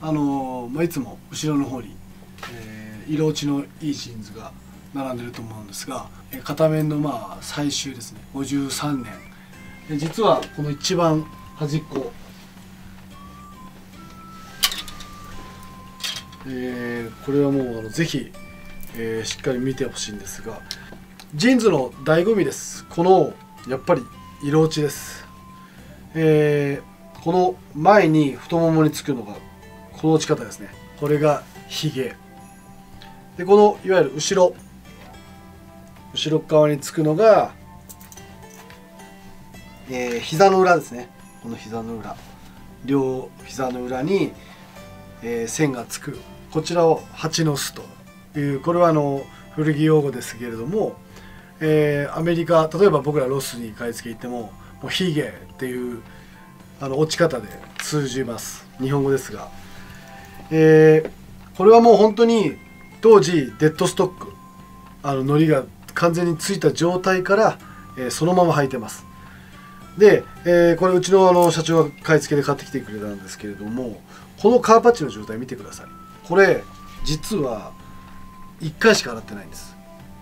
あのまあ、いつも後ろの方に、えー、色落ちのいいジーンズが並んでると思うんですが片面のまあ最終ですね53年。実はこの一番端っこ。えー、これはもうあのぜひ、えー、しっかり見てほしいんですがジーンズの醍醐味です。このやっぱり色落ちです、えー、この前に太ももにつくのがこの落ち方ですね。これがヒゲでこのいわゆる後ろ。後ろ側につくのが、えー、膝の裏ですね。この膝の裏。両膝の裏に、えー、線がつく。こちらを蜂の巣と。いうこれはあの古着用語ですけれども、えー、アメリカ例えば僕らロスに買い付け行ってももうヒゲっていうあの落ち方で通じます。日本語ですが、えー、これはもう本当に当時デッドストックあの糊が完全についた状態から、えー、そのまま履いてます。で、えー、これうちのあの社長が買い付けで買ってきてくれたんですけれどもこのカーパッチの状態見てください。これ実は1回しか洗ってないんです。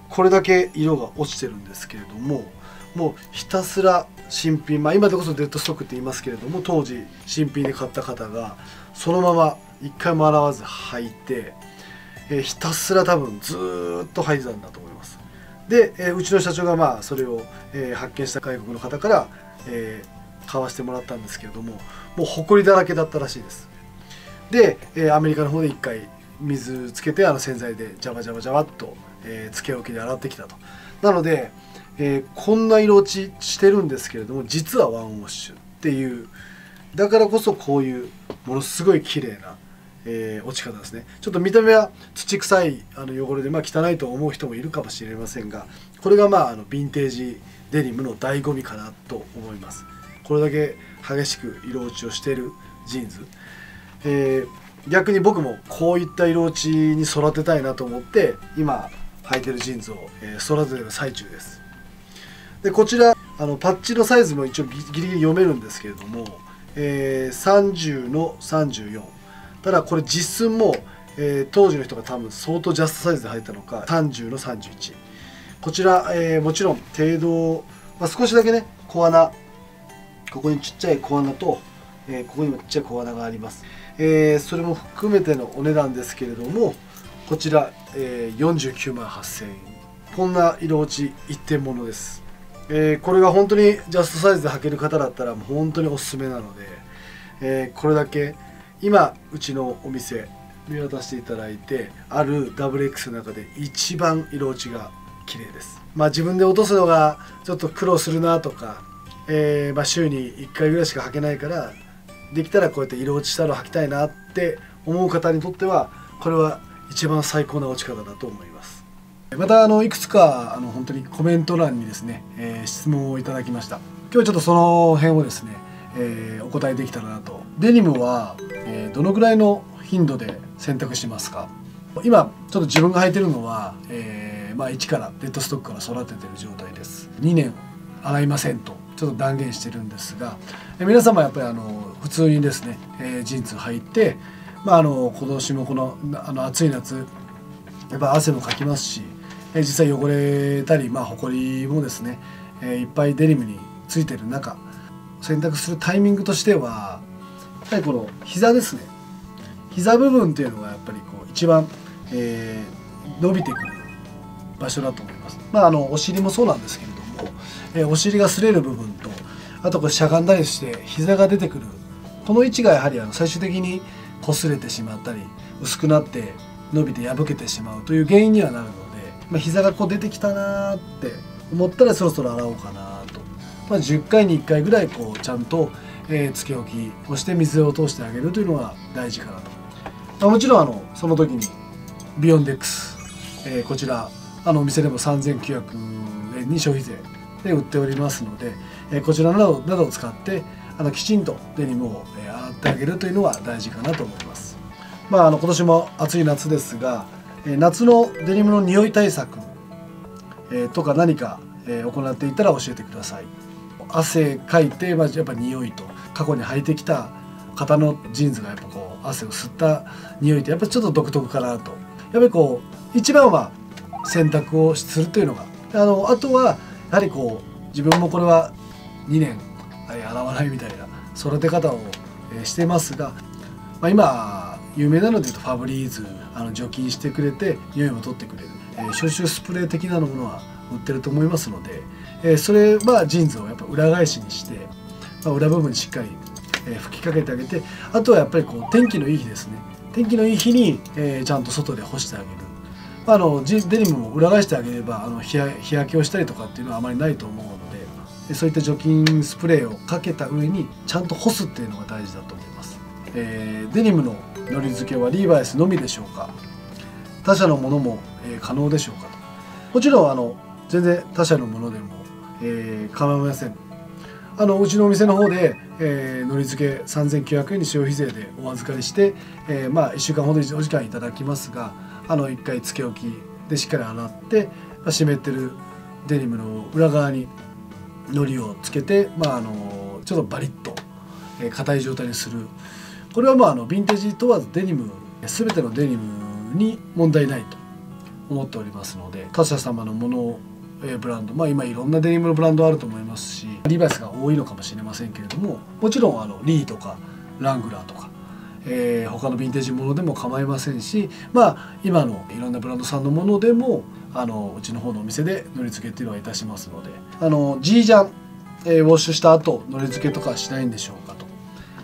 これだけ色が落ちてるんですけれどももうひたすら新品まあ今でこそデッドストックって言いますけれども当時新品で買った方がそのまま1回も洗わず履いて、えー、ひたすら多分ずっと履いてたんだと思います。で、えー、うちの社長がまあそれを、えー、発見した外国の方から、え買わしてもらったんですけれどももう埃だらけだったらしいです。で、えアメリカの方で1回水つけてあの洗剤でジャバジャバジャバっと、えー、つけ置きで洗ってきたと。なので、えー、こんな色落ちしてるんですけれども実はワンウォッシュっていうだからこそこういうものすごい綺麗な、えー、落ち方ですね。ちょっと見た目は土臭いあの汚れで、まあ、汚いと思う人もいるかもしれませんがこれがまああのヴィンテージデニムの醍醐味かなと思います。これだけ激しく色落ちをしているジーンズ。えー、逆に僕もこういった色落ちに育てたいなと思って今履いてるジーンズを、えー、育ててる最中です。でこちらあのパッチのサイズも一応ギリギリ読めるんですけれども、えー、30の34ただこれ実寸も、えー、当時の人が多分相当ジャストサイズで履いたのか30の31こちら、えー、もちろん程度、まあ、少しだけね小穴。ここにちっちゃい小穴と、えー、ここにもちっちゃい小穴があります。えー、それも含めてのお値段ですけれどもこちら、えー、49万8000円。こんな色落ち一点物です、えー、これが本当にジャストサイズで履ける方だったらもう本当におすすめなので、えー、これだけ今うちのお店見渡していただいてある WX の中で一番色落ちが綺麗です。まあ自分で落とすのがちょっと苦労するなとか、えーまあ、週に1回ぐらいしか履けないからできたらこうやって色落ちしたの履きたいなって思う方にとってはこれは一番最高な落ち方だと思います。またあのいくつかあの本当にコメント欄にですね、えー、質問をいただきました。今日はちょっとその辺をですね、えー、お答えできたらなと。デニムは、えー、どのぐらいの頻度で洗濯しますか？今ちょっと自分が履いてるのは、えーまあ、1からデッドストックから育ててる状態です。2年洗いませんとちょっと断言してるんですがえ皆様やっぱりあの普通にですね、えー、ジーンズ履いて、まあ、あの今年もこのあの暑い夏やっぱ汗もかきますし、えー、実際汚れたり、まあ、埃もですね、えー、いっぱいデニムについてる中洗濯するタイミングとしてはやっぱりこの膝ですね膝部分っていうのがやっぱりこう一番、えー、伸びてくる場所だと思います。まあ、あのお尻もそうなんですけれども、えー、お尻が擦れる部分とあとこれしゃがんだりして膝が出てくるこの位置がやはりあの最終的に擦れてしまったり薄くなって伸びて破けてしまうという原因にはなるので、まあ、膝がこう出てきたなーって思ったらそろそろ洗おうかな、まあ、10回に1回ぐらいこうちゃんと、えー、つけ置きをして水を通してあげるというのが大事かなと、まあ、もちろんあのその時にビヨンデックス、えー、こちらあのお店でも3900円に消費税で売っておりますので、えー、こちらなどなどを使ってあのきちんとデニムを洗ってあげるというのは大事かなと思います。まあ、あの今年も暑い夏ですがえ夏のデニムの匂い対策、えとか何か、え行っていたら教えてください。汗かいて、まあ、やっぱ匂いと過去に履いてきた方のジーンズがやっぱこう汗を吸った匂いってやっぱちょっと独特かなと。やっぱりこう一番は洗濯をするというのが。あのあとはやはりこう自分もこれは2年洗わないみたいな育て方をしてますが、まあ、今有名なのでいうとファブリーズあの除菌してくれて匂いも取ってくれる、えー、消臭スプレー的なものは売ってると思いますので、えー、それはジーンズをやっぱ裏返しにして、まあ、裏部分にしっかり、えー、吹きかけてあげてあとはやっぱりこう天気のいい日ですね。天気のいい日に、えー、ちゃんと外で干してあげる、まあ、あのデニムも裏返してあげればあの日焼けをしたりとかっていうのはあまりないと思うのでそういった除菌スプレーをかけた上にちゃんと干すっていうのが大事だと思います、えー、デニムののり付けはリーバイスのみでしょうか？他社のものも、えー、可能でしょうかと。もちろんあの全然他社のものでも、えー、構いません。あのうちのお店の方で、えー、のり付け3900円に消費税でお預かりして、えー、まあ1週間ほどお時間いただきますがあの1回つけ置きでしっかり洗って、まあ、湿ってるデニムの裏側にのりをつけて、まあ、あのちょっとバリッと硬、えー、い状態にするこれはまああのヴィンテージ問わずデニム全てのデニムに問題ないと思っておりますので他社様のものをブランドまあ今いろんなデニムのブランドあると思いますしリバイスが多いのかもしれませんけれどももちろんあのリーとかラングラーとか、えー、他のヴィンテージものでも構いませんしまあ今のいろんなブランドさんのものでもあのうちの方のお店でのり付けっていうのはいたしますのであの G ジャン、えー、ウォッシュした後のり付けとかしないんでしょうか？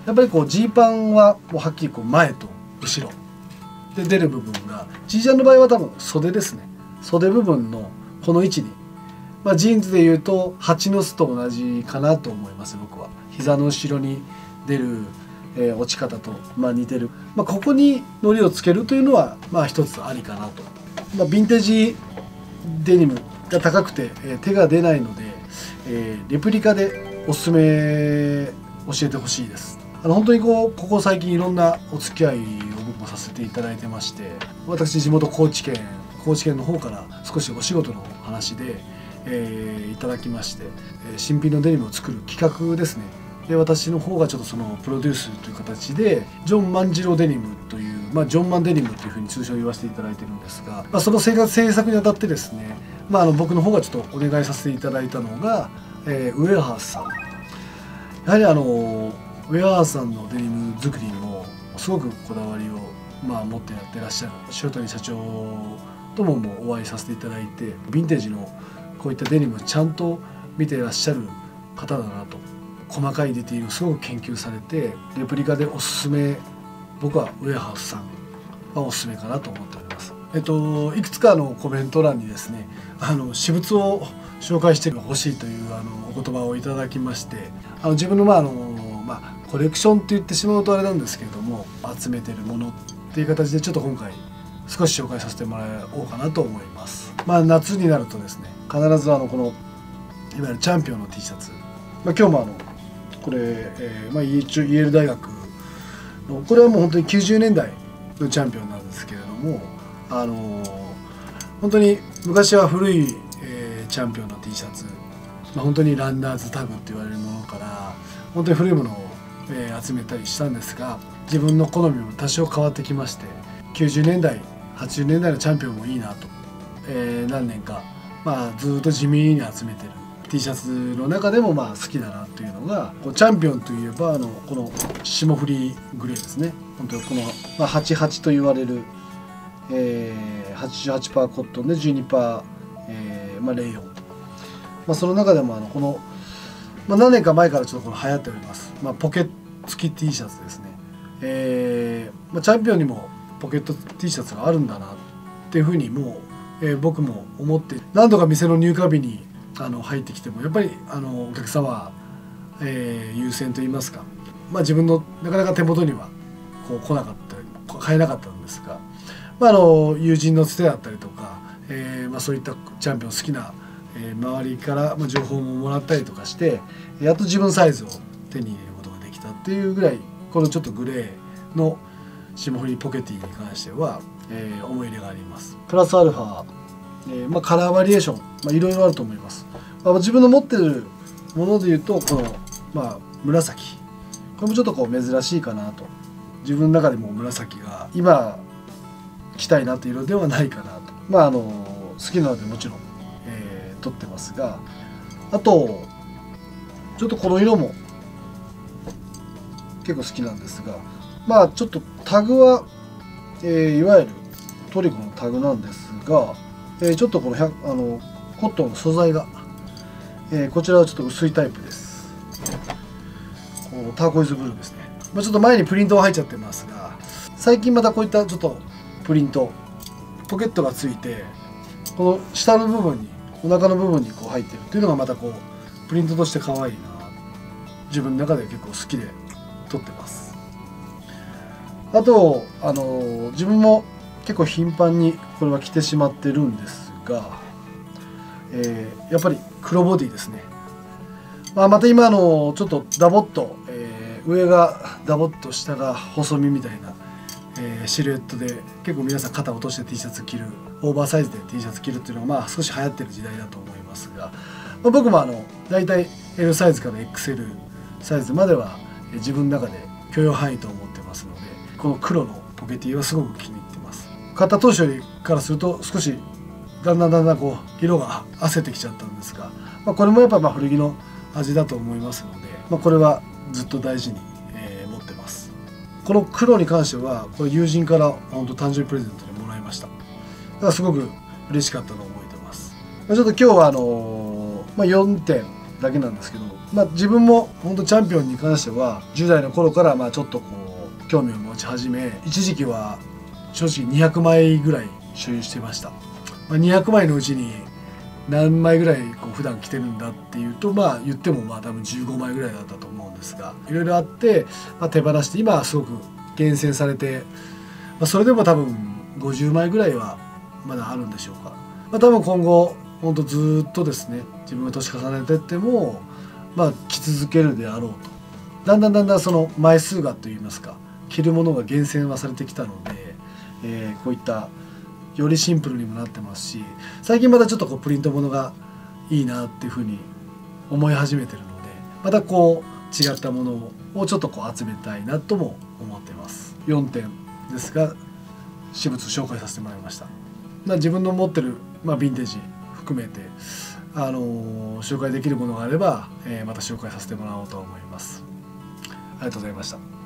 やっぱりこうジーパンはもうはっきりこう前と後ろで出る部分がジージャンの場合は多分袖ですね。袖部分のこの位置に、まあ、ジーンズでいうと蜂の巣と同じかなと思います僕は。膝の後ろに出る、えー、落ち方と、まあ、似てる、まあ、ここにのりをつけるというのはまあ一つありかなと、まあ、ヴィンテージデニムが高くて、えー、手が出ないので、えー、レプリカでおすすめ教えてほしいです。あの本当にこうここ最近いろんなお付き合いを僕もさせていただいてまして私地元高知県高知県の方から少しお仕事の話で、えー、いただきまして、え新品のデニムを作る企画ですね。で私の方がちょっとそのプロデュースという形でジョン万次郎デニムという、まあ、ジョンマンデニムというふうに通称言わせていただいてるんですが、まあ、その制作にあたってですね、まあ、あの僕の方がちょっとお願いさせていただいたのが、えー、ウェアハースさん。やはりあのウェアーさんのデニム作りにもすごくこだわりを、まあ、持ってやってらっしゃる塩谷社長とももお会いさせていただいてヴィンテージのこういったデニムをちゃんと見てらっしゃる方だなと細かいディティールをすごく研究されてレプリカでおすすめ僕はウェアハウスさんはおすすめかなと思っております。えっと、いくつかのコメント欄にですねあの私物を紹介してほしいというあのお言葉をいただきましてあの自分のまああの、コレクションって言ってしまうとあれなんですけれども集めてるものっていう形でちょっと今回少し紹介させてもらおうかなと思います。まあ、夏になるとですね必ずあのこのいわゆるチャンピオンの T シャツ、まあ、今日もあのこれ、えーまあ、イエール大学のこれはもう本当に90年代のチャンピオンなんですけれどもあのー、本当に昔は古い、えー、チャンピオンの T シャツ、まあ、本当にランナーズタグって言われるものから本当に古いものを、えー、集めたりしたんですが自分の好みも多少変わってきまして90年代80年代のチャンピオンもいいなと、えー、何年か、まあ、ずっと地味に集めてる。T シャツの中でもまあ好きだなというのがこうチャンピオンといえばあのこの霜降りグレーですね。本当この、まあ、88と言われる、えー、88%コットンで12%、えーまあ、レイヨン、まあ、その中でもあのこのまあ、何年か前からちょっとこの流行っております、まあ、ポケット付き T シャツですね、えーまあ、チャンピオンにもポケット T シャツがあるんだなっていうふうにもう、えー、僕も思って何度か店の入荷日にあの入ってきてもやっぱりあのお客様、えー、優先と言いますか、まあ、自分のなかなか手元にはこう来なかった買えなかったんですが、まあ、あの友人のつてだったりとか、えーまあ、そういったチャンピオン好きなえ周りから情報ももらったりとかしてやっと自分サイズを手に入れることができたっていうぐらいこのちょっとグレーの霜降りポケティに関しては、えー、思い入れがあります。プラスアルファ、えー、まあ、カラーバリエーション、まあ、いろいろあると思います、まあ、自分の持ってるものでいうとこの、まあ、紫。これもちょっとこう珍しいかなと。自分の中でも紫が今着たいなっていう色ではないかなと。まああの好きなのでもちろん、撮ってますがあとちょっとこの色も結構好きなんですがまあちょっとタグは、えー、いわゆるトリコのタグなんですが、えー、ちょっとこのあのコットンの素材が、えー、こちらはちょっと薄いタイプです。ターコイズブルーですね、まあ、ちょっと前にプリントが入っちゃってますが最近またこういったちょっとプリントポケットがついてこの下の部分にお腹の部分にこう入ってるっていうのがまたこうプリントとして可愛いな自分の中で結構好きで撮ってます。あとあの自分も結構頻繁にこれは着てしまってるんですが、えー、やっぱり黒ボディですね、まあ、また今のちょっとダボっと、えー、上がダボっと下が細身みたいな、えー、シルエットで結構皆さん肩落として T シャツ着るオーバーサイズで T シャツ着るっていうのがまあ少し流行ってる時代だと思いますが、まあ、僕もあの大体 L サイズから XL サイズまでは自分の中で許容範囲と思ってますのでこの黒のポケティはすごく気に入ってます。買った当初よりからすると少しだんだんだんだんこう色が焦ってきちゃったんですが、まあ、これもやっぱまあ古着の味だと思いますので、まあ、これはずっと大事に、この黒に関してはこれ友人から本当誕生日プレゼントでもらいました。だからすごく嬉しかったのを覚えてます。ちょっと今日はあのー、まあ、4点だけなんですけど、まあ、自分も本当チャンピオンに関しては10代の頃からまあちょっとこう興味を持ち始め一時期は正直200枚ぐらい所有してました、まあ、200枚のうちに何枚ぐらいこう普段着てるんだっていうとまあ言ってもまあ多分15枚ぐらいだったと思うんですがいろいろあって、まあ、手放して今はすごく厳選されて、まあ、それでも多分50枚ぐらいはまだあるんでしょうか、まあ、多分今後ほんとずっとですね自分が年重ねてってもまあ着続けるであろうと。だんだんだんだんその枚数がといいますか着るものが厳選はされてきたので、えー、こういったよりシンプルにもなってますし最近またちょっとこうプリントものがいいなっていうふうに思い始めてるのでまたこう違ったものをちょっとこう集めたいなとも思ってます。4点ですが私物紹介させてもらいました、まあ、自分の持ってる、まあ、ヴィンテージ含めてあの紹介できるものがあれば、えー、また紹介させてもらおうと思います。ありがとうございました。